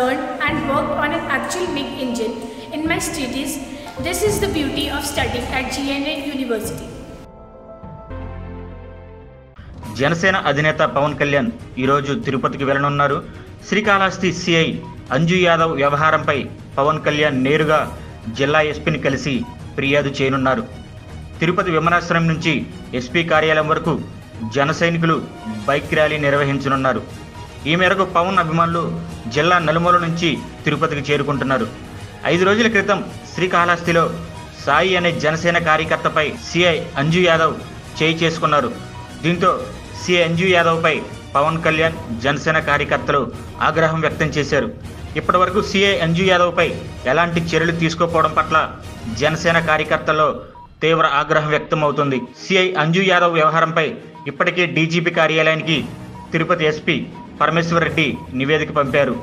learned, and worked on an actual big engine in my studies. This is the beauty of studying at GNA University. Janasena అధినేత పవన్ కళ్యాణ్ ఈరోజు తిరుపతికి వెళ్ళనున్నారు Srikalahasti CI Anju Yadav వ్యవహారంపై పవన్ కళ్యాణ్ నేరుగా జిల్లా ఎస్పీని కలిసి ఫిర్యాదు చేయనున్నారు తిరుపతి విమానాశ్రయం నుంచి ఎస్పీ కార్యాలయం వరకు జన సైనికులు బైక్ ర్యాలీ నిర్వహించనున్నారు ఈ మేరకు పవన్ అభిమానులు జిల్లా నలుమూల నుంచి తిరుపతికి చేరుకుంటున్నారు. ఐదు రోజుల క్రితం శ్రీకాళహస్తిలో సాయి అనే జనసేన కార్యకర్తపై సిఐ అంజు యాదవ్ చేయి చేసుకున్నారు. దీంతో సిఐ అంజు యాదవ్పై పవన్ కళ్యాణ్ జనసేన కార్యకర్తలు ఆగ్రహం వ్యక్తం చేశారు. ఇప్పటివరకు సిఐ అంజు యాదవ్పై ఎలాంటి చర్యలు తీసుకోకపోవడం పట్ల జనసేన కార్యకర్తల్లో తీవ్ర ఆగ్రహం వ్యక్తం అవుతుంది సిఐ అంజు యాదవ్ వ్యవహారంపై ఇప్పటికే డీజీపీ కార్యాలయానికి తిరుపతి ఎస్పీ పరమేశ్వర్ రెడ్డి నివేదిక పంపారు.